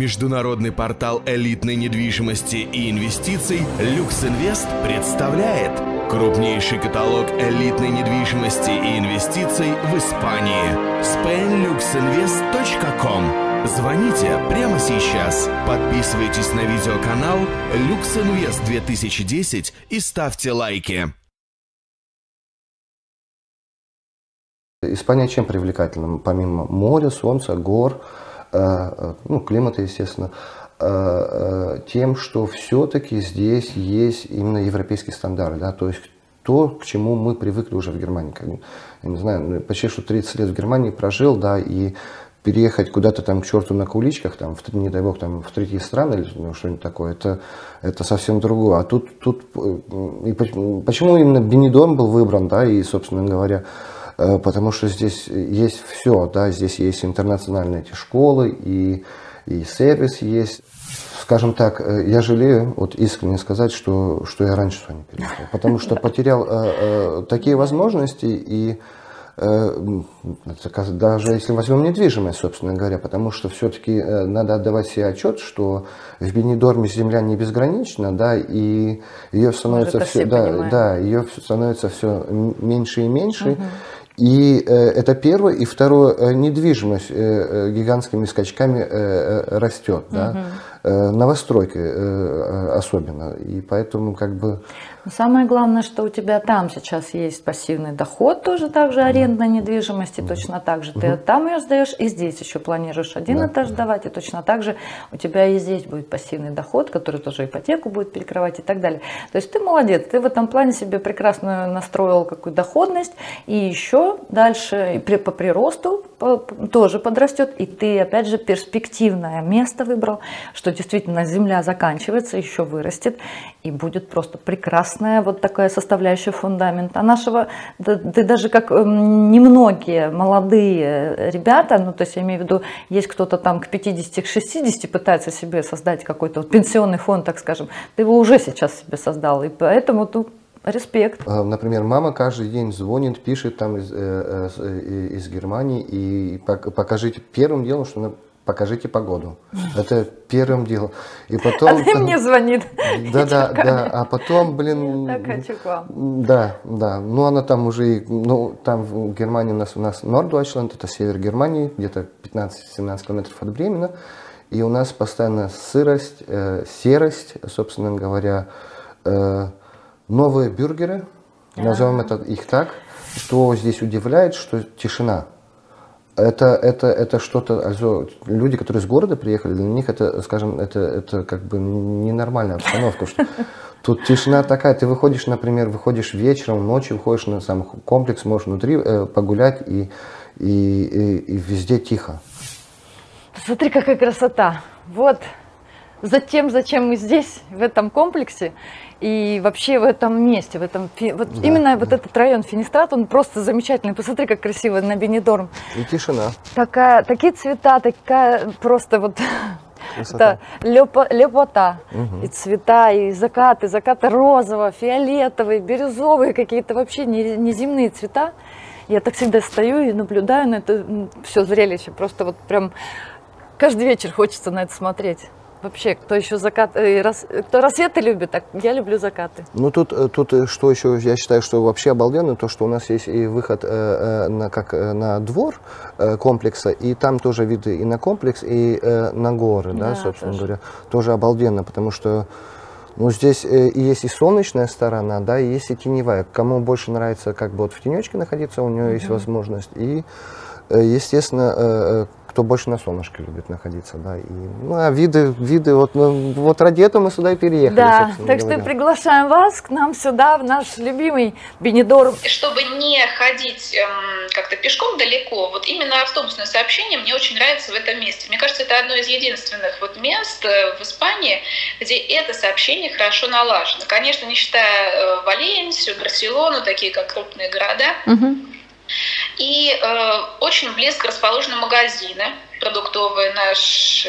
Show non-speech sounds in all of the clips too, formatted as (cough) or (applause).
Международный портал элитной недвижимости и инвестиций «Люксинвест» представляет крупнейший каталог элитной недвижимости и инвестиций в Испании. spainluxinvest.com Звоните прямо сейчас. Подписывайтесь на видеоканал «Люксинвест 2010» и ставьте лайки. Испания чем привлекательна? Помимо моря, солнца, гор, ну, климата, естественно, э, тем, что все-таки здесь есть именно европейский стандарт, да, то есть то, к чему мы привыкли уже в Германии. Как, я не знаю, ну, почти что 30 лет в Германии прожил, да, и переехать куда-то там к черту на куличках, там, в, не дай бог, там, в третьи страны или ну, что-нибудь такое, это, это совсем другое. А тут, тут и почему именно Бенедон был выбран, да, и, собственно говоря, Э, потому что здесь есть все, да, здесь есть интернациональные эти школы и, и сервис есть. Скажем так, э, я жалею, вот искренне сказать, что, что я раньше сюда не переехал, потому что (laughs) потерял э, э, такие возможности и э, даже если возьмем недвижимость, собственно говоря, потому что все-таки э, надо отдавать себе отчет, что в Бенедорме земля не безгранична, да, и ее становится все, да, да, ее становится все меньше и меньше. Угу. И э, это первое. И второе, э, недвижимость э, гигантскими скачками растет. Угу. Да? Э, новостройка э, особенно. И поэтому как бы... Но самое главное, что у тебя там сейчас есть пассивный доход, тоже так же арендной недвижимости, точно так же. Ты там ее сдаешь, и здесь еще планируешь один да. этаж сдавать, и точно так же у тебя и здесь будет пассивный доход, который тоже ипотеку будет перекрывать и так далее. То есть ты молодец, ты в этом плане себе прекрасно настроил какую доходность, и еще дальше по приросту тоже подрастет, и ты опять же перспективное место выбрал, что что действительно земля заканчивается, еще вырастет, и будет просто прекрасная вот такая составляющая фундамента. А нашего, да, да даже как эм, немногие молодые ребята, ну то есть я имею в виду, есть кто-то там к 50, к 60 пытается себе создать какой-то вот пенсионный фонд, так скажем, ты его уже сейчас себе создал, и поэтому тут Респект. А, например, мама каждый день звонит, пишет там из, э, э, из Германии и покажите первым делом, что покажите погоду. Это первым делом. И потом... А ты мне звонит. Да, да, да. А потом, блин... Так хочу к вам. Да, да. Ну, она там уже... Ну, там в Германии у нас, у нас Нордвайчланд, это север Германии, где-то 15-17 километров от Бремена. И у нас постоянно сырость, э, серость, собственно говоря, э, новые бюргеры, назовем это их так, что здесь удивляет, что тишина это, это, это что-то, also, люди, которые из города приехали, для них это, скажем, это, это как бы ненормальная обстановка, что тут тишина такая, ты выходишь, например, выходишь вечером, ночью, выходишь на сам комплекс, можешь внутри э, погулять и, и, и, и везде тихо. Смотри, какая красота. Вот затем, зачем мы здесь, (laughs) в этом комплексе, и вообще в этом месте, в этом, вот да. именно вот этот район Финистрат, он просто замечательный. Посмотри, как красиво на Бенедорм. И тишина. Такая, такие цвета, такая просто вот (laughs) это лепо, лепота. Угу. И цвета, и закаты, закаты розового, фиолетовые, бирюзовые, какие-то вообще неземные цвета. Я так всегда стою и наблюдаю на это все зрелище. Просто вот прям каждый вечер хочется на это смотреть. Вообще, кто еще закат, э, рас, кто рассветы любит, так я люблю закаты. Ну тут, э, тут э, что еще, я считаю, что вообще обалденно, то, что у нас есть и выход э, на, как на двор э, комплекса, и там тоже виды и на комплекс, и э, на горы, да, да собственно тоже. говоря. Тоже обалденно, потому что ну, здесь э, и есть и солнечная сторона, да, и есть и теневая. Кому больше нравится как бы вот в тенечке находиться, у него mm-hmm. есть возможность. И, естественно, э, кто больше на солнышке любит находиться, да. И, ну, а виды, виды, вот, ну, вот ради этого мы сюда и переехали. Да, так говоря. что приглашаем вас к нам сюда, в наш любимый Бенедор. Чтобы не ходить эм, как-то пешком далеко, вот именно автобусное сообщение мне очень нравится в этом месте. Мне кажется, это одно из единственных вот мест э, в Испании, где это сообщение хорошо налажено. Конечно, не считая э, Валенсию, Барселону, такие как крупные города. Угу. И э, очень близко расположены магазины продуктовые, наш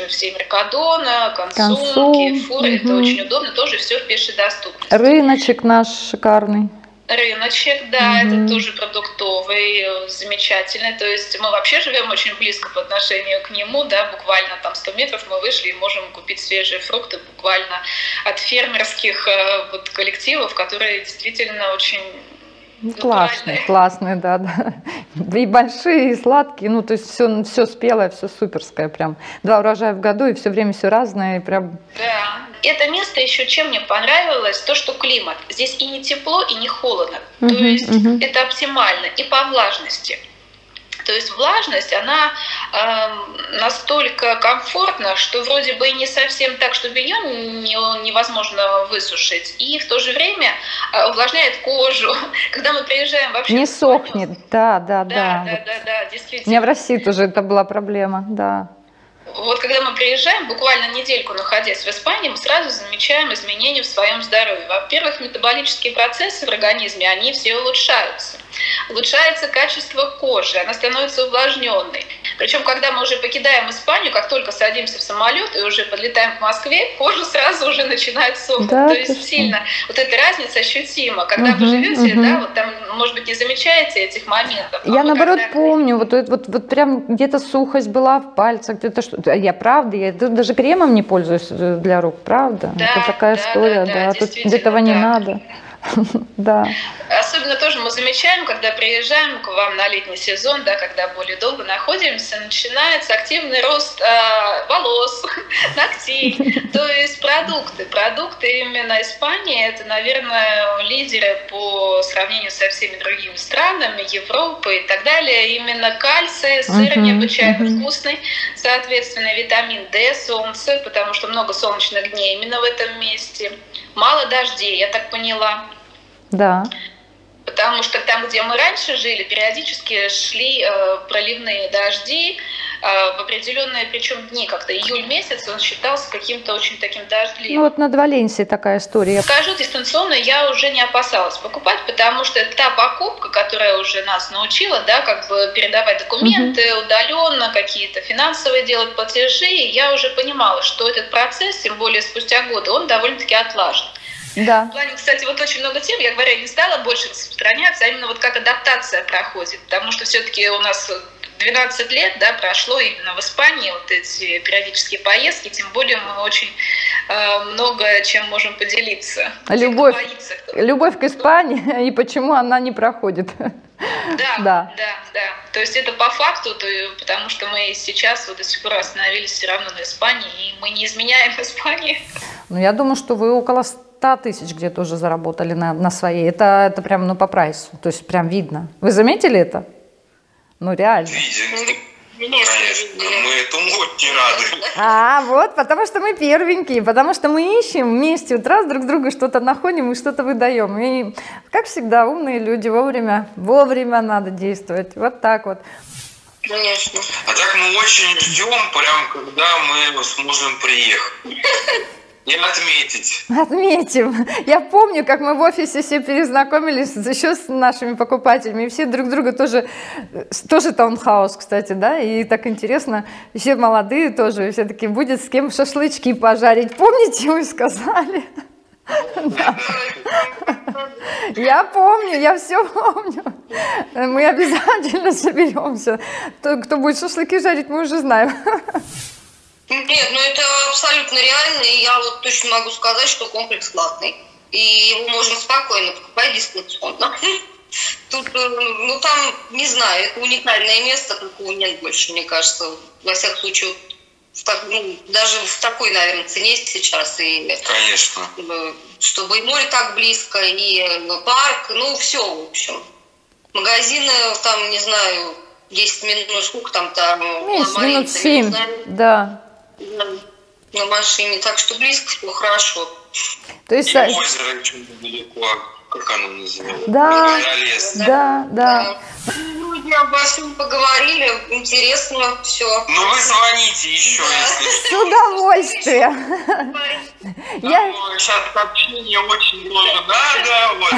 все Меркадона, консумки, фуры. Угу. Это очень удобно, тоже все в пешей доступности. Рыночек наш шикарный. Рыночек, да, mm-hmm. это тоже продуктовый, замечательный. То есть мы вообще живем очень близко по отношению к нему, да, буквально там 100 метров мы вышли и можем купить свежие фрукты буквально от фермерских э, вот, коллективов, которые действительно очень классные, классные, да, да. (laughs) И большие, и сладкие, ну, то есть все, все спелое, все суперское, прям. Два урожая в году, и все время все разное, и прям... Да. Это место еще чем мне понравилось, то, что климат. Здесь и не тепло, и не холодно. Угу, то есть угу. это оптимально. И по влажности. То есть влажность, она э, настолько комфортна, что вроде бы и не совсем так, что белье не, невозможно высушить, и в то же время э, увлажняет кожу. (laughs) Когда мы приезжаем вообще... Не сохнет, да, да, да. Да, да, да, да, действительно. У меня в России тоже это была проблема, да. Вот когда мы приезжаем, буквально недельку находясь в Испании, мы сразу замечаем изменения в своем здоровье. Во-первых, метаболические процессы в организме, они все улучшаются. Улучшается качество кожи, она становится увлажненной. Причем, когда мы уже покидаем Испанию, как только садимся в самолет и уже подлетаем к Москве, кожа сразу уже начинает сохнуть. Да, То есть сильно вот эта разница ощутима. Когда угу, вы живете, угу. да, вот там, может быть, не замечаете этих моментов. Я а наоборот когда... помню, вот, вот, вот, вот прям где-то сухость была в пальцах, где-то что Я правда, я даже кремом не пользуюсь э, для рук, правда? Да, Это такая да, история, да, да, да. тут этого не надо. (laughs) Да. Особенно тоже мы замечаем, когда приезжаем к вам на летний сезон, да, когда более долго находимся, начинается активный рост э, волос, (laughs) ногтей, (laughs) то есть продукты. Продукты именно Испании, это, наверное, лидеры по сравнению со всеми другими странами, Европы и так далее. Именно кальций, сыр uh-huh, необычайно uh-huh. вкусный, соответственно, витамин D, солнце, потому что много солнечных дней именно в этом месте. Мало дождей, я так поняла. Да. Потому что там, где мы раньше жили, периодически шли э, проливные дожди в определенные, причем дни, как-то июль месяц, он считался каким-то очень таким дождливым. Ну вот над Валенсией такая история. Скажу, дистанционно я уже не опасалась покупать, потому что та покупка, которая уже нас научила, да, как бы передавать документы угу. удаленно, какие-то финансовые делать платежи, я уже понимала, что этот процесс, тем более спустя годы, он довольно-таки отлажен. Да. В плане, кстати, вот очень много тем, я говорю, не стала больше распространяться, а именно вот как адаптация проходит, потому что все-таки у нас 12 лет, да, прошло именно в Испании вот эти периодические поездки, тем более мы очень э, много чем можем поделиться. Любовь, боится, любовь к Испании (laughs) и почему она не проходит. Да, (laughs) да, да, да. То есть это по факту, то, потому что мы сейчас вот до сих пор остановились все равно на Испании, и мы не изменяем (laughs) Испании. Ну, я думаю, что вы около 100 тысяч где-то уже заработали на, на своей. Это, это прям ну, по прайсу. То есть прям видно. Вы заметили это? Ну, реально. Конечно, мы этому очень рады. А, вот, потому что мы первенькие, потому что мы ищем вместе, вот раз друг друга что-то находим и что-то выдаем. И, как всегда, умные люди вовремя, вовремя надо действовать. Вот так вот. Конечно. А так мы очень ждем, прям когда мы сможем приехать. Не отметить. Отметим. Я помню, как мы в офисе все перезнакомились еще с нашими покупателями, и все друг друга тоже, тоже таунхаус, кстати, да, и так интересно, все молодые тоже, все таки будет с кем шашлычки пожарить. Помните, вы сказали? Я помню, я все помню. Мы обязательно соберемся. Кто будет шашлыки жарить, мы уже знаем. Нет, ну это абсолютно реально, и я вот точно могу сказать, что комплекс классный. И его можно спокойно покупать дистанционно. (laughs) Тут, э, ну там, не знаю, это уникальное место, такого нет больше, мне кажется. Во всяком случае, в так, ну, даже в такой, наверное, цене сейчас. И, Конечно. Чтобы и море так близко, и парк, ну все, в общем. Магазины, там, не знаю, 10 минут, ну сколько там там? 10 минут 7, да на машине, так что близко, все хорошо. То есть... И озеро очень далеко, как оно называется? Да, да, да. Люди обо всем поговорили, интересно все. Ну вы звоните еще, если С удовольствием. Я... Сейчас общение очень много надо, вот.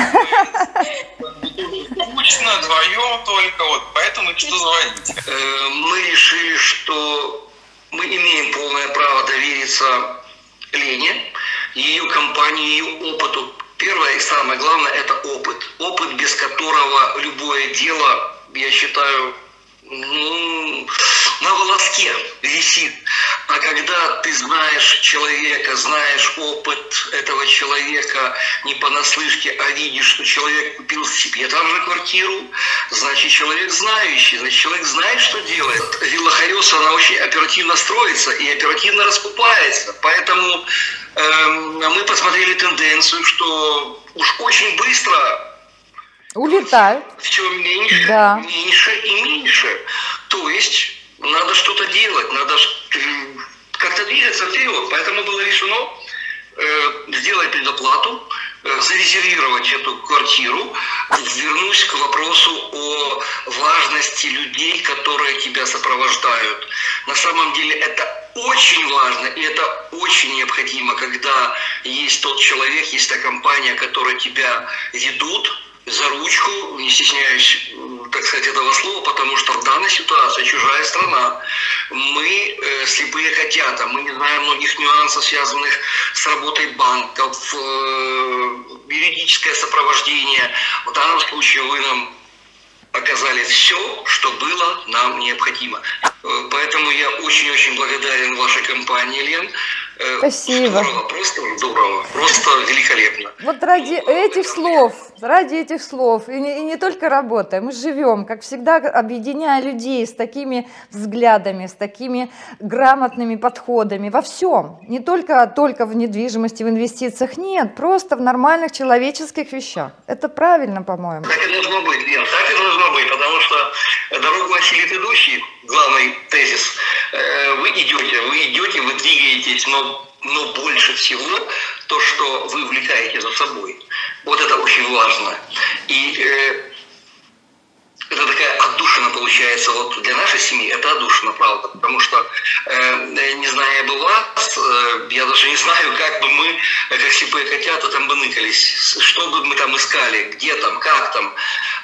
Скучно, вдвоем только, вот, поэтому что звоните. Э, мы решили, что мы имеем полное право довериться Лене, ее компании, ее опыту Первое и самое главное – это опыт. Опыт, без которого любое дело, я считаю, ну, на волоске висит. А когда ты знаешь человека, знаешь опыт этого человека не понаслышке, а видишь, что человек купил себе там же квартиру, значит, человек знающий, значит, человек знает, что делает. Вилла Харес, она очень оперативно строится и оперативно раскупается. Поэтому э, мы посмотрели тенденцию, что уж очень быстро Улетают. Все меньше, Да. меньше и меньше. То есть надо что-то делать, надо ж- как-то двигаться вперед. Поэтому было решено э, сделать предоплату, э, зарезервировать эту квартиру. Вернусь к вопросу о важности людей, которые тебя сопровождают. На самом деле это очень важно и это очень необходимо, когда есть тот человек, есть та компания, которая тебя ведут, за ручку, не стесняюсь, м, так сказать, этого слова, потому что в данной ситуации чужая страна. Мы э, слепые котята, мы не знаем многих нюансов, связанных с работой банков, э, юридическое сопровождение. В данном случае вы нам оказали все, что было нам необходимо. Э, Поэтому я очень-очень благодарен вашей компании, Лен. Спасибо. Здорово, просто здорово, просто великолепно. Вот ради этих слов, ради этих слов, и не, и не только работая, мы живем, как всегда, объединяя людей с такими взглядами, с такими грамотными подходами во всем. Не только, только в недвижимости, в инвестициях, нет, просто в нормальных человеческих вещах. Это правильно, по-моему. Так и должно быть, Лен, так и должно быть, потому что дорогу осилит идущий, главный тезис. Э, Вы идете, вы идете, вы двигаетесь, но, но больше всего то, что вы увлекаете за собой. Вот это очень важно. И э, это такая отдушина получается вот для нашей семьи, это отдушина, правда, потому что э, не зная бы вас, э, я даже не знаю, как бы мы, как слепые котята, там бы ныкались, что бы мы там искали, где там, как там.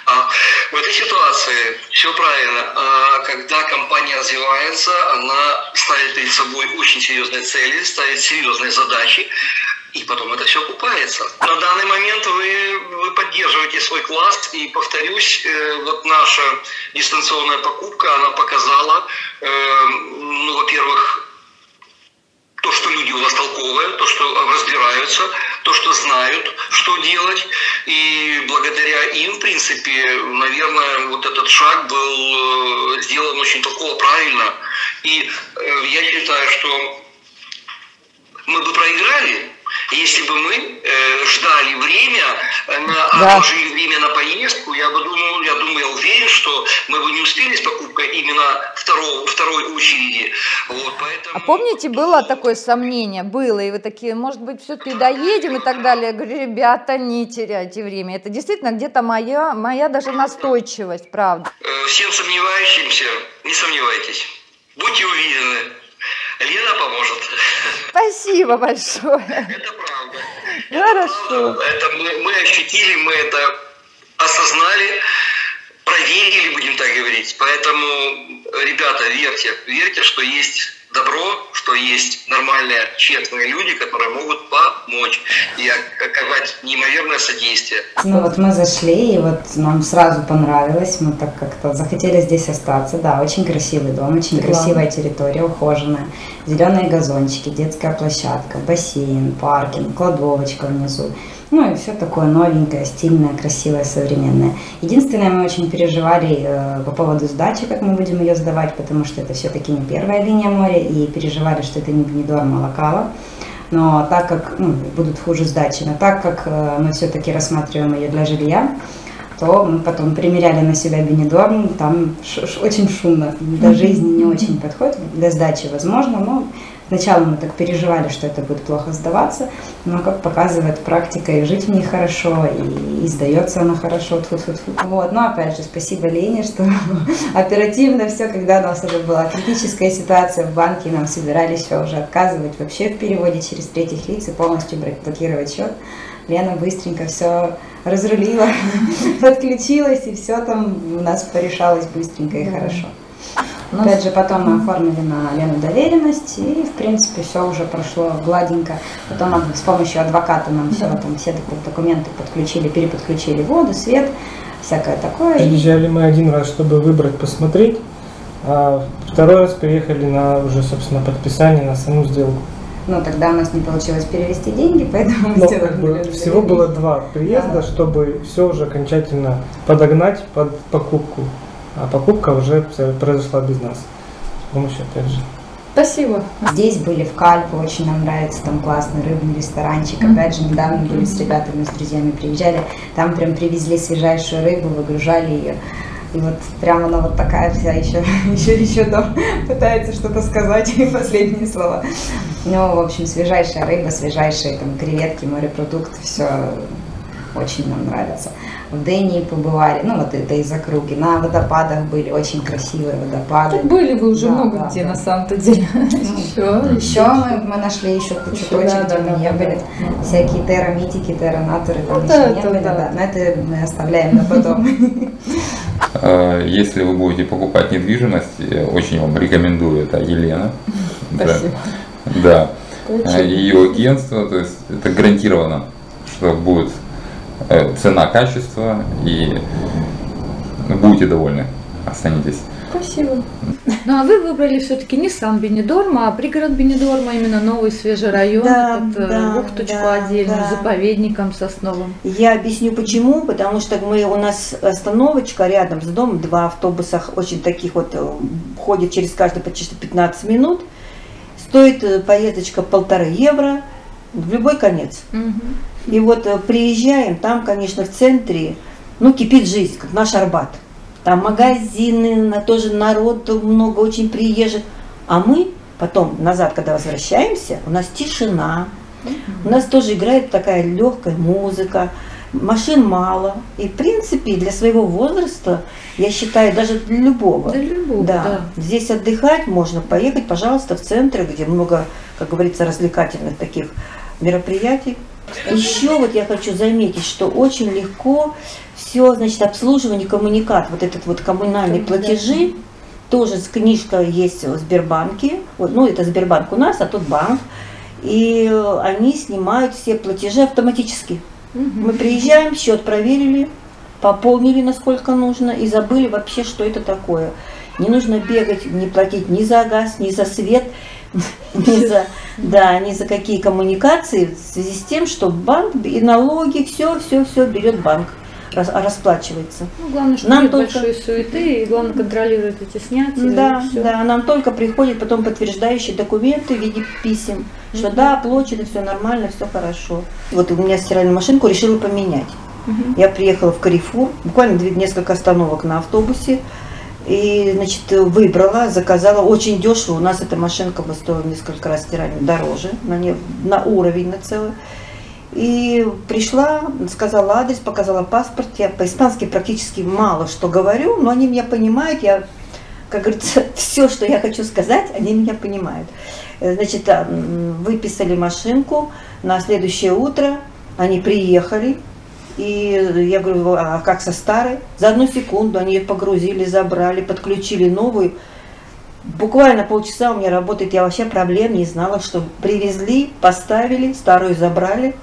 А в этой ситуации все правильно. А когда компания развивается, она ставит перед собой очень серьезные цели, ставит серьезные задачи, и потом это все окупается. На данный момент вы, вы поддерживаете свой класс, и повторюсь, э, вот наша дистанционная покупка, она показала, э, ну, во-первых, то, что люди у вас толковые, то, что разбираются, то, что знают, что делать. И благодаря им, в принципе, наверное, вот этот шаг был э, сделан очень толково правильно. И э, я считаю, что мы бы проиграли, если бы мы э, ждали время, э, на, Да. отложили время на поездку, я бы думал, я думаю, я уверен, что мы бы не успели с покупкой именно второго, второй очереди. Вот, поэтому... А помните, было такое сомнение? Было, и вы такие, может быть, все-таки доедем и так далее. Я говорю, ребята, не теряйте время. Это действительно где-то моя, моя даже настойчивость, правда. Э, Всем сомневающимся, не сомневайтесь. Будьте уверены, Лена поможет. Спасибо большое. Это правда. Хорошо. Это мы, мы ощутили, мы это осознали, проверили, будем так говорить. Поэтому, ребята, верьте, верьте, что есть добро, что есть нормальные, честные люди, которые могут помочь и оказать неимоверное содействие. Ну вот мы зашли, и вот нам сразу понравилось, мы так как-то захотели здесь остаться. Да, очень красивый дом, очень красивая территория, ухоженная. Зеленые газончики, детская площадка, бассейн, паркинг, кладовочка внизу. Ну и все такое новенькое, стильное, красивое, современное. Единственное, мы очень переживали э, по поводу сдачи, как мы будем ее сдавать, потому что это все-таки не первая линия моря, и переживали, что это не Бенедор Малакава. Но так как ну, будут хуже сдачи, но так как э, мы все-таки рассматриваем ее для жилья, то мы потом примеряли на себя Бенедорм, там ш- ш- очень шумно, для жизни не очень подходит, для сдачи возможно, но сначала мы так переживали, что это будет плохо сдаваться, но как показывает практика, и жить в ней хорошо, и, и сдается она хорошо, тьфу -тьфу -тьфу. Вот, но опять же, спасибо Лене, что (laughs) оперативно все, когда у нас уже была критическая ситуация в банке, нам собирались все уже отказывать вообще в переводе через третьих лиц и полностью блокировать счет. Лена быстренько все разрулила, (laughs) подключилась, и все там у нас порешалось быстренько и хорошо. Ну, Опять же, потом мы оформили на Лену доверенность, и, в принципе, все уже прошло гладенько. Потом с помощью адвоката нам все, там, все документы подключили, переподключили воду, свет, всякое такое. Приезжали мы один раз, чтобы выбрать, посмотреть, а второй раз приехали на уже, собственно, подписание на саму сделку. Ну, тогда у нас не получилось перевести деньги, (laughs) поэтому мы сделали. Как бы, всего было два приезда, да. чтобы все уже окончательно подогнать под покупку. А покупка уже произошла без нас. С помощью, опять же. Спасибо. Здесь были в Кальпе, очень нам нравится, там классный рыбный ресторанчик. Mm-hmm. Опять же, недавно были с ребятами, с друзьями приезжали, там прям привезли свежайшую рыбу, выгружали ее. И вот прямо она вот такая вся еще, (laughs) еще, еще там пытается что-то сказать, (laughs) и последние слова. Ну, в общем, свежайшая рыба, свежайшие там креветки, морепродукты, все очень нам нравится. В Дении побывали, ну вот это из округи, на водопадах были, очень красивые водопады. Тут были вы уже да, много да, где да. на самом-то деле. (laughs) еще, еще мы, мы нашли еще кучу точек, да, где да, мы не были. Да. Всякие террамитики, терранаторы, там ну, еще не были, да. да. Но это мы оставляем на потом. (laughs) А, если вы будете покупать недвижимость, очень вам рекомендую, это Елена. (laughs) Спасибо. Да. да. Ее агентство, то есть это гарантированно, что будет Э, цена, качество и будете довольны. Останетесь. Спасибо. Ну а вы выбрали все-таки не сам Бенедорм, а пригород Бенедорма, именно новый свежий район, да, этот э, да, бухточку да, отдельную, да. заповедником сосновым. Я объясню почему, потому что мы у нас остановочка рядом с домом, два автобуса очень таких вот э, ходят через каждые почти 15 минут. Стоит поездочка полтора евро в любой конец. Угу. И вот э, приезжаем, там, конечно, в центре, ну, кипит жизнь, как наш Арбат. Там магазины, тоже народ много, очень приезжих. А мы потом, назад, когда возвращаемся, у нас тишина, у нас тоже играет такая легкая музыка, машин мало. И, в принципе, для своего возраста, я считаю, даже для любого. Для любого, да. да. Здесь отдыхать можно, поехать, пожалуйста, в центр, где много, как говорится, развлекательных таких мероприятий. Еще вот я хочу заметить, что очень легко все, значит, обслуживание коммуникат, вот этот вот коммунальные платежи, тоже книжка есть в Сбербанке, вот, ну это Сбербанк у нас, а тут банк, и они снимают все платежи автоматически. Угу. Мы приезжаем, счет проверили, пополнили насколько нужно и забыли вообще, что это такое. Не нужно бегать, не платить ни за газ, ни за свет, (laughs) ни за, да, ни за какие коммуникации в связи с тем, что банк и налоги, все, все, все берет банк расплачивается. Ну, главное, что нам нет только... большой суеты, и главное контролировать эти снятия. Да, да, нам только приходят потом подтверждающие документы в виде писем, что да, оплачено, все нормально, все хорошо. Вот у меня стиральную машинку решила поменять. Mm-hmm. Я приехала в Карифур, буквально несколько остановок на автобусе, и, значит, выбрала, заказала очень дешево. У нас эта машинка бы стоила несколько раз стиральную дороже, на, не, на уровень на целый. И пришла, сказала адрес, показала паспорт. Я по-испански практически мало что говорю, но они меня понимают. Я, как говорится, (laughs) все, что я хочу сказать, они меня понимают. Значит, выписали машинку на следующее утро. Они приехали, и я говорю, а как со старой? За одну секунду они ее погрузили, забрали, подключили новую. Буквально полчаса у меня работает, я вообще проблем не знала, что привезли, поставили, старую забрали.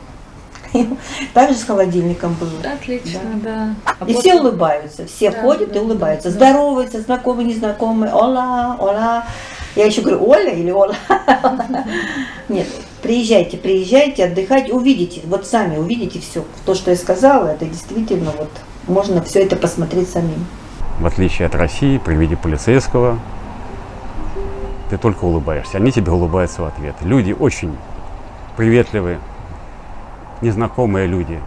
(laughs) Также с холодильником было. Отлично, да. да. И все улыбаются, все да, ходят да, и улыбаются, да. здороваются, знакомые, незнакомые, ола, ола. Я еще говорю, Оля или Оля? (laughs) Нет, приезжайте, приезжайте, отдыхайте, увидите, вот сами увидите все. То, что я сказала, это действительно вот можно все это посмотреть самим. В отличие от России, при виде полицейского, ты только улыбаешься. Они тебе улыбаются в ответ. Люди очень приветливые, незнакомые люди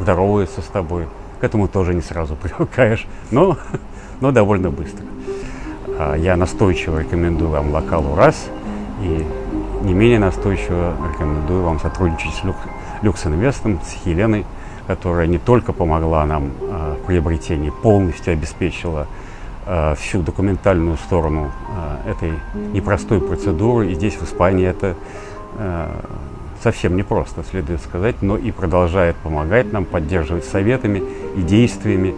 здороваются с тобой. К этому тоже не сразу (laughs) привыкаешь, но, но довольно быстро. А, я настойчиво рекомендую вам локалу раз и не менее настойчиво рекомендую вам сотрудничать с Люк, Люкс Инвестом, с Еленой, которая не только помогла нам э, в приобретении, полностью обеспечила э, всю документальную сторону э, этой непростой процедуры. И здесь, в Испании, это э, совсем непросто, следует сказать, но и продолжает помогать нам, поддерживать советами и действиями,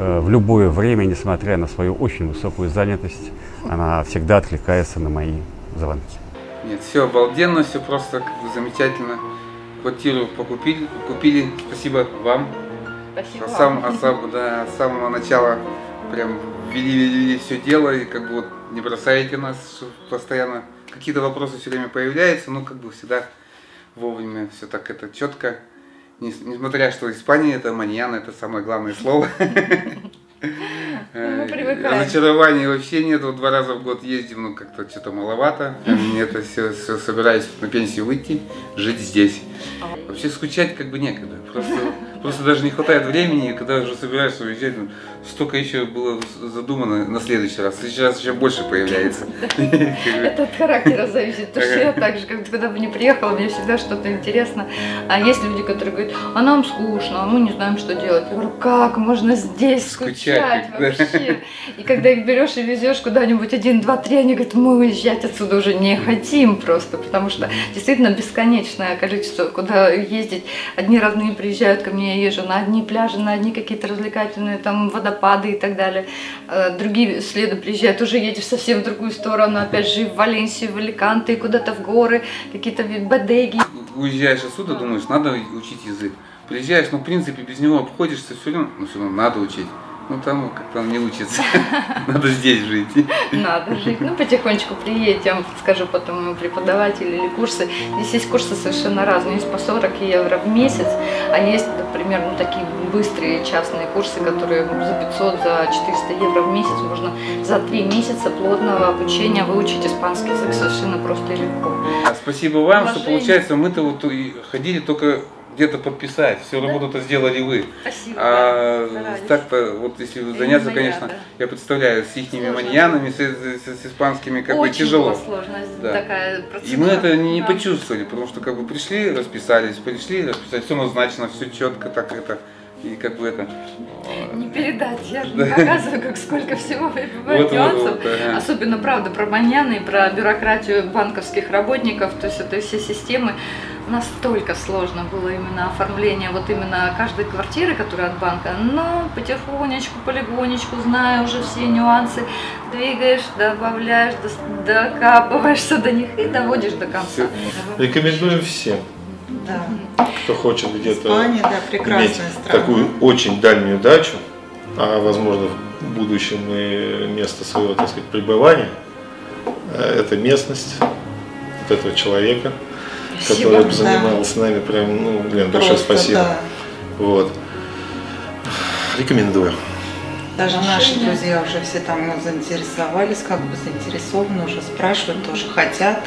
в любое время, несмотря на свою очень высокую занятость, она всегда откликается на мои звонки. Нет, все обалденно, все просто как бы замечательно. Квартиру покупили, купили. Спасибо вам. Спасибо. С, сам, а сам, да, с самого начала прям вели, вели, вели все дело и как бы вот не бросаете нас постоянно. Какие-то вопросы все время появляются, но как бы всегда вовремя все так это четко. Несмотря что Испания это маньяна, это самое главное слово. (laughs) Мы привыкаем. Разочарований вообще нет. Вот два раза в год ездим, ну как-то что-то маловато. (laughs) Мне это все, все собираюсь на пенсию выйти, жить здесь. Вообще скучать как бы некогда. Просто, просто даже не хватает времени, когда уже собираешься уезжать, ну, столько еще было задумано на следующий раз. Сейчас еще больше появляется. (laughs) Это от характера зависит. Потому что я так же, когда бы не приехала, мне всегда что-то интересно. А есть люди, которые говорят, а нам скучно, а мы не знаем, что делать. Я говорю, как можно здесь скучать вообще? (laughs) И когда их берешь и везешь куда-нибудь один, два, три, они говорят, мы уезжать отсюда уже не хотим просто, потому что действительно бесконечное количество, куда ездить. Одни родные приезжают ко мне, я езжу на одни пляжи, на одни какие-то развлекательные там водопады и так далее. Э, другие следом приезжают, уже едешь совсем в другую сторону, опять же в Валенсию, в Аликанте, куда-то в горы, какие-то бодеги. Уезжаешь отсюда, думаешь, надо учить язык. Приезжаешь, ну, в принципе, без него обходишься, все равно, ну, все равно надо учить. Ну там как-то не учится. (laughs) Надо здесь жить. Надо жить. Ну потихонечку приедем, я вам скажу потом преподаватели или курсы. Здесь есть курсы совершенно разные. Есть по 40 евро в месяц, а есть, например, ну, такие быстрые частные курсы, которые за 500, за 400 евро в месяц можно за 3 месяца плотного обучения выучить испанский язык совершенно просто и легко. А спасибо вам, Уважение. что получается мы-то вот ходили только где-то подписать, всю да? работу-то сделали вы. Спасибо. А так-то, вот если заняться, конечно, я, да. я представляю, с их маньянами, с, с, с испанскими, как Очень бы тяжело. сложно да. такая процедура. И мы это не, да. почувствовали, потому что как бы пришли, расписались, пришли, расписались, все назначено, все четко, так это. И как бы это... Не передать, я же не показываю, как сколько всего бывает вот, нюансов. Вот, вот, ага. Особенно, правда, про маньяны и про бюрократию банковских работников, то есть это все системы настолько сложно было именно оформление вот именно каждой квартиры, которая от банка, но потихонечку, полигонечку, зная уже все нюансы, двигаешь, добавляешь, докапываешься до них и доводишь до конца. Рекомендуем всем. Да. Кто хочет где-то да, иметь страна. такую очень дальнюю дачу, а возможно в будущем и место своего, так сказать, пребывания, э, это местность вот этого человека – спасибо, который занимался да. с нами. Прям, ну, блин, большое Просто, спасибо. Да. Вот. Рекомендую. Даже наши друзья уже все там заинтересовались, как бы заинтересованы, уже спрашивают, тоже хотят.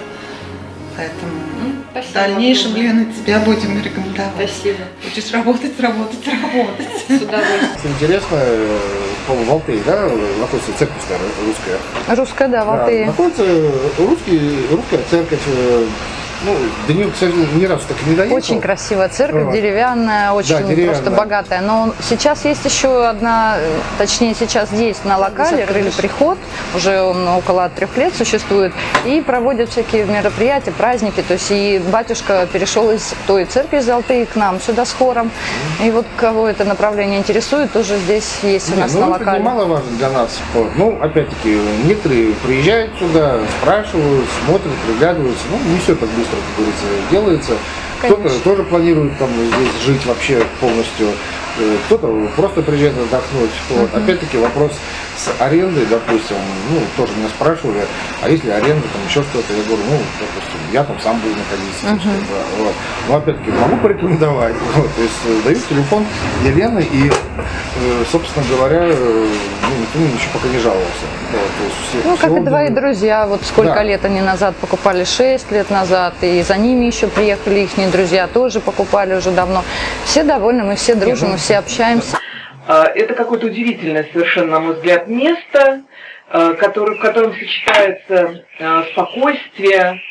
Поэтому ну, в дальнейшем, Лена, тебя будем рекомендовать. Спасибо. Хочешь работать, работать, работать. С удовольствием. Интересно, по-моему, в Алтее, да, находится церковь старая, русская? Русская, да, в Алтее. Да, находится русский, русская церковь, э, ну, до нее, кстати, ни разу так не доехал. Очень красивая церковь, вот. деревянная, очень да, деревянная. просто богатая. Но сейчас есть еще одна, точнее сейчас есть на локале, открыли приход, уже он около трех лет существует, и проводят всякие мероприятия, праздники. То есть и батюшка перешел из той церкви Алтыи к нам сюда с хором. И вот кого это направление интересует, тоже здесь есть у нас ну, на локале. Это немаловажно для нас. Ну, опять-таки, некоторые приезжают сюда, спрашивают, смотрят, приглядываются. Ну, не все так быстро, как говорится, делается. Кто-то тоже планирует там здесь жить вообще полностью, э, кто-то просто приезжает отдохнуть. Вот. Uh-huh. Опять-таки вопрос с арендой, допустим, ну, тоже меня спрашивали, а если аренда, там еще что-то, я говорю, ну, допустим, я там сам буду находиться. Uh-huh. Есть, вот. Но опять-таки могу порекомендовать. (laughs) Вот, то есть э, даю телефон Елены и, э, собственно говоря, ну, никто мне еще пока не жаловался. Вот, то есть все, ну, все как и твои друзья, вот сколько да. лет они назад покупали, 6 лет назад, и за ними еще приехали их друзья, тоже покупали уже давно. Все довольны, мы все дружим, мы все общаемся. А, это какое-то удивительное совершенно, на мой взгляд, место, а, в котором сочетается а, спокойствие,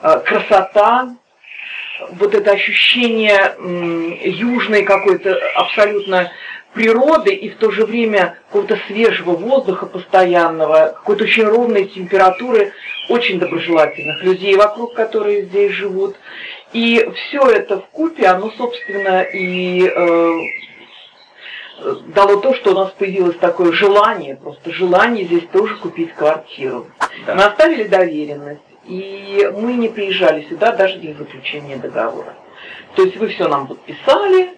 красота, вот это ощущение южной какой-то абсолютно природы и в то же время какого-то свежего воздуха постоянного, какой-то очень ровной температуры, очень доброжелательных людей вокруг, которые здесь живут. И все это в купе, оно, собственно, и э, дало то, что у нас появилось такое желание, просто желание здесь тоже купить квартиру. Да. Мы оставили доверенность, и мы не приезжали сюда даже для заключения договора. То есть вы все нам подписали,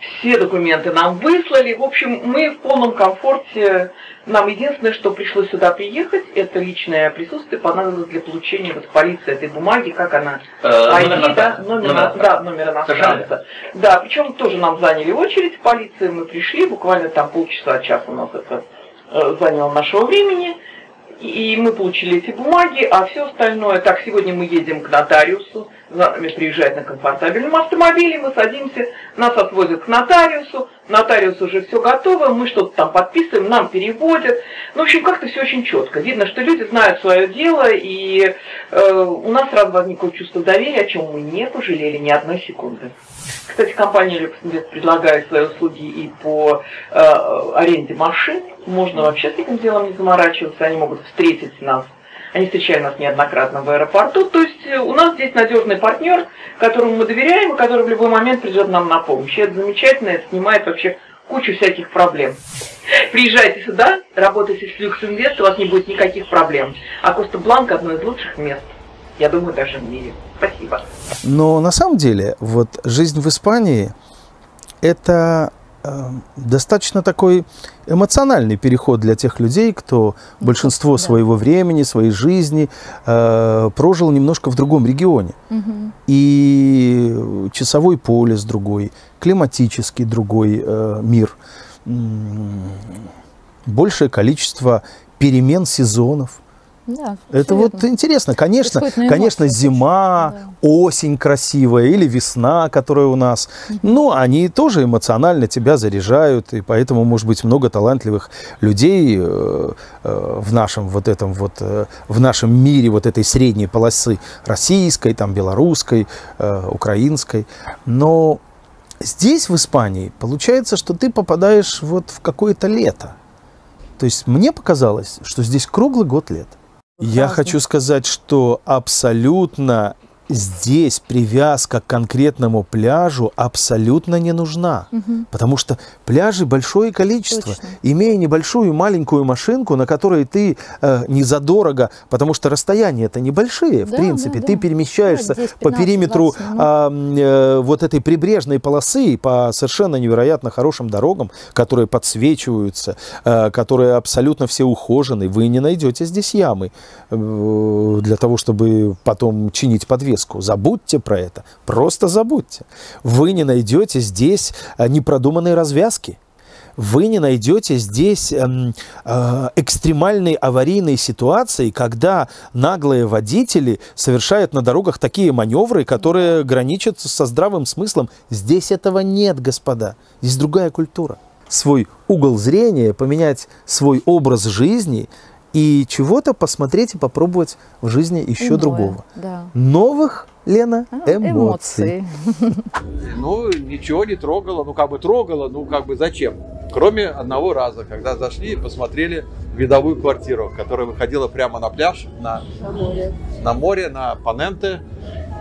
все документы нам выслали. В общем, мы в полном комфорте. Нам единственное, что пришлось сюда приехать, это личное присутствие понадобилось для получения вот полиции этой бумаги, как она э, ID, номер, да, номер, номер, да, номер иностранца. Да, причем тоже нам заняли очередь в полиции, мы пришли, буквально там полчаса, час у нас это э, заняло нашего времени. И мы получили эти бумаги, а все остальное, так, сегодня мы едем к нотариусу, за нами приезжает на комфортабельном автомобиле, мы садимся, нас отвозят к нотариусу, нотариус уже все готово, мы что-то там подписываем, нам переводят. Ну, в общем, как-то все очень четко. Видно, что люди знают свое дело, и э, у нас сразу возникло чувство доверия, о чем мы не пожалели ни одной секунды. Кстати, компания Люксинвест предлагает свои услуги и по э, аренде машин. Можно вообще с этим делом не заморачиваться, они могут встретить нас они встречали нас неоднократно в аэропорту. То есть э, у нас здесь надежный партнер, которому мы доверяем, и который в любой момент придет нам на помощь. И это замечательно, это снимает вообще кучу всяких проблем. Приезжайте сюда, работайте с Люксинвест, у вас не будет никаких проблем. А Коста-Бланка одно из лучших мест, я думаю, даже в мире. Спасибо. Но на самом деле, вот жизнь в Испании – это Э, достаточно такой эмоциональный переход для тех людей, кто большинство да. своего времени, своей жизни э, прожил немножко в другом регионе. Угу. И часовой пояс другой, климатический другой э, мир, большее количество перемен сезонов – да, это вот верно. интересно. Конечно, конечно, зима, да. осень красивая или весна, которая у нас. Угу. Ну, они тоже эмоционально тебя заряжают, и поэтому, может быть, много талантливых людей э, э, в нашем вот этом вот, э, в нашем мире вот этой средней полосы российской, там, белорусской, э, украинской. Но здесь, в Испании, получается, что ты попадаешь вот в какое-то лето. То есть мне показалось, что здесь круглый год лет. Я хочу сказать, что абсолютно здесь привязка к конкретному пляжу абсолютно не нужна, угу. потому что пляжей большое количество. Точно. Имея небольшую маленькую машинку, на которой ты э, не задорого, потому что расстояния это небольшие, да, в принципе, да, ты да. перемещаешься да, 10, 15, по периметру э, э, вот этой прибрежной полосы по совершенно невероятно хорошим дорогам, которые подсвечиваются, э, которые абсолютно все ухожены. Вы не найдете здесь ямы э, для того, чтобы потом чинить подвес вывеску. Забудьте про это. Просто забудьте. Вы не найдете здесь э, непродуманные развязки. Вы не найдете здесь э, э, экстремальной аварийной ситуации, когда наглые водители совершают на дорогах такие маневры, которые граничат со здравым смыслом. Здесь этого нет, господа. Здесь другая культура. Свой угол зрения, поменять свой образ жизни – и чего-то посмотреть и попробовать в жизни еще Иное, другого. Да. Новых, Лена, а, эмоций. Ну, ничего не трогало, ну как бы трогало, ну как бы зачем? Кроме одного раза, когда зашли и посмотрели видовую квартиру, которая выходила прямо на пляж, на, на море, на, море, на Паненте,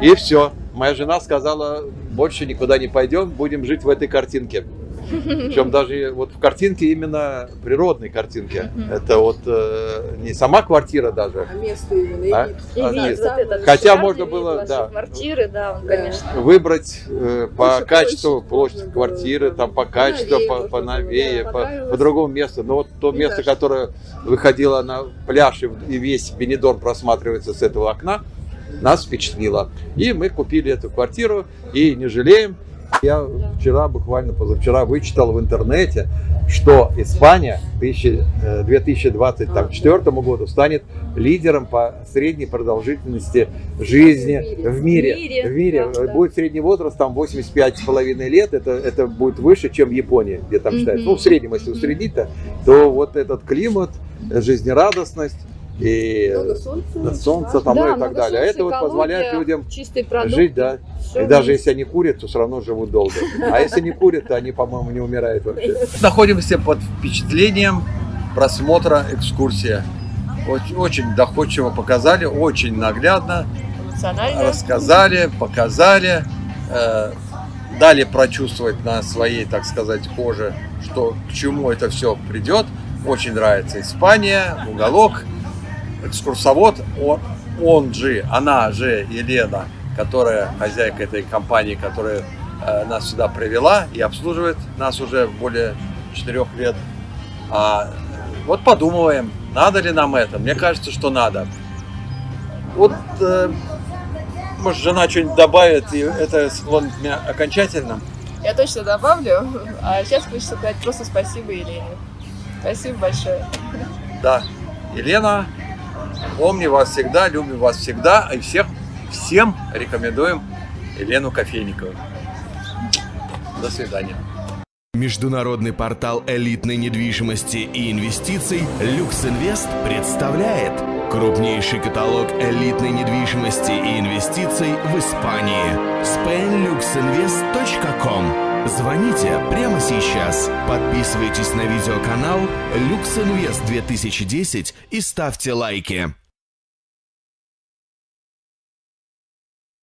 и все. Моя жена сказала, больше никуда не пойдем, будем жить в этой картинке. Причем даже вот в картинке именно природной картинке. Это вот э, не сама квартира даже. А место именно. А? И а вид, вот Хотя можно было, да, квартиры, да, конечно. Выбрать э, по качеству площадь квартиры, там по качеству, по, по новее, по, по другому месту. Но вот то место, которое выходило на пляж и весь Бенедорм просматривается с этого окна, нас впечатлило. И мы купили эту квартиру и не жалеем. Я вчера, буквально позавчера, вычитал в интернете, что Испания к 2024 э, году станет лидером по средней продолжительности жизни в мире. В мире, в мире. Да, будет средний возраст там 85,5 лет, это, это будет выше, чем в Японии, где там считается. Ну, в среднем, если усреднить-то, то вот этот климат, жизнерадостность, и много солнца, солнца там, да, ну и так далее. А это вот позволяет людям жить, да. Все и даже если они курят, то все равно живут долго. А если не курят, то они, по-моему, не умирают вообще. Находимся под впечатлением просмотра экскурсии. Очень, очень доходчиво показали, очень наглядно рассказали, показали. Э, дали прочувствовать на своей, так сказать, коже, что к чему это все придет. Очень нравится Испания, уголок, экскурсовод, он, он же, она же, Елена, которая хозяйка этой компании, которая э, нас сюда привела и обслуживает нас уже более четырех лет. А, вот подумываем, надо ли нам это. Мне кажется, что надо. Вот, э, может, жена что-нибудь добавит, и это склонит меня окончательно. Я точно добавлю. А сейчас хочется сказать просто спасибо Елене. Спасибо большое. Да. Елена, помни вас всегда, любим вас всегда, и всех, всем рекомендуем Елену Кофейникову. До свидания. Международный портал элитной недвижимости и инвестиций «Люксинвест» представляет крупнейший каталог элитной недвижимости и инвестиций в Испании. spainluxinvest.com Звоните прямо сейчас. Подписывайтесь на видеоканал «Люксинвест 2010» и ставьте лайки.